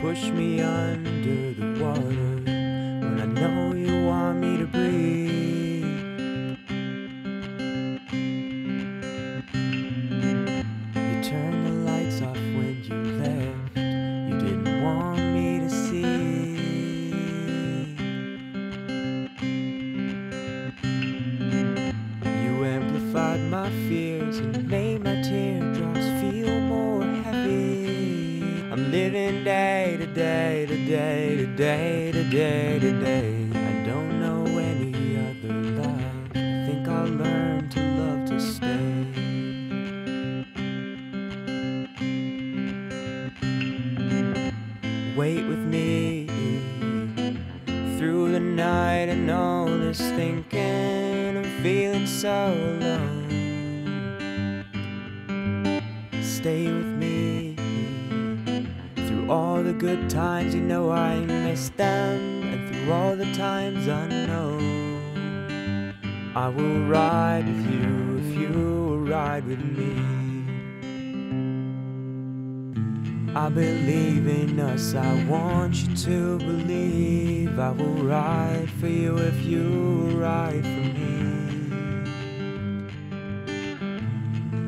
push me under the water when I know you want me to breathe. You turned the lights off when you left. You didn't want me to see. You amplified my fears and day to day to day to day to day. I don't know any other life. I think I'll learn to love to stay. Wait with me through the night and all this thinking. I'm feeling so alone. Stay with me all the good times. You know I miss them, and through all the times unknown. I will ride with you if you will ride with me. I believe in us, I want you to believe. I will ride for you if you will ride for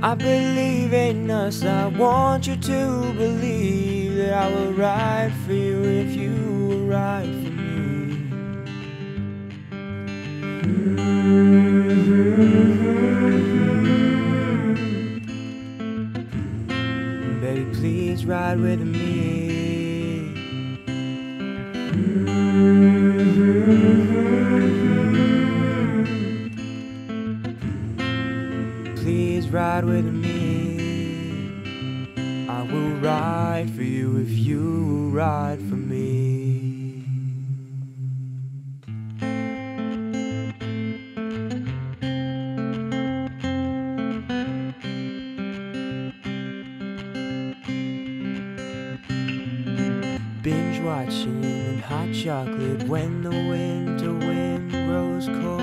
I believe in us, I want you to believe that I will ride for you if you will ride for me. Baby, please ride with me. Ride with me. I will ride for you if you will ride for me. Binge watching hot chocolate when the winter wind grows cold.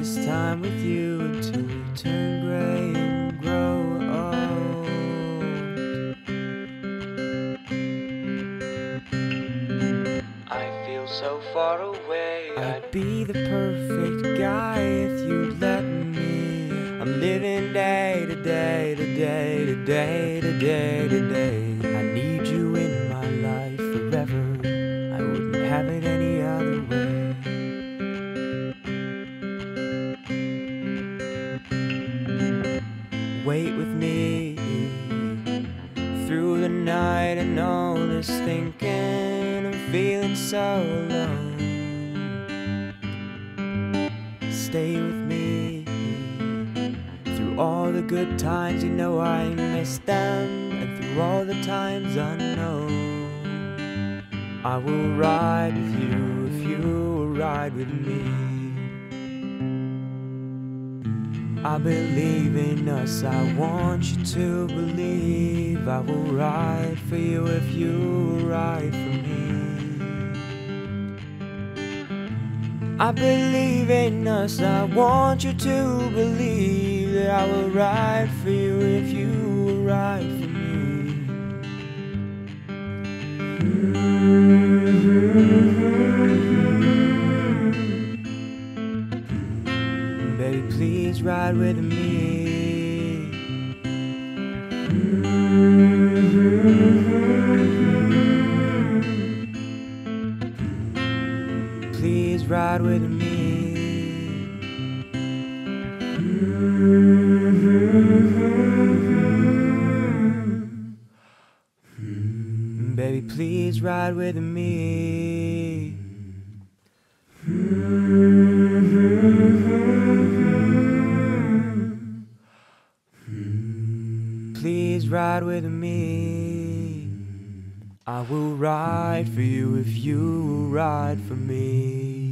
This time with you until we turn gray and grow old. I feel so far away. I'd be the perfect guy if you'd let me. I'm living day to day to day to day to day to day. I need through the night and all this thinking. I'm feeling so alone. Stay with me through all the good times. You know I miss them, and through all the times unknown. I will ride with you if you will ride with me. I believe in us, I want you to believe. I will ride for you if you ride for me. I believe in us, I want you to believe that I will ride for you if you will ride for me. Baby, ride with me. Please ride with me. Baby, please ride with me. Ride with me. I will ride for you if you ride for me.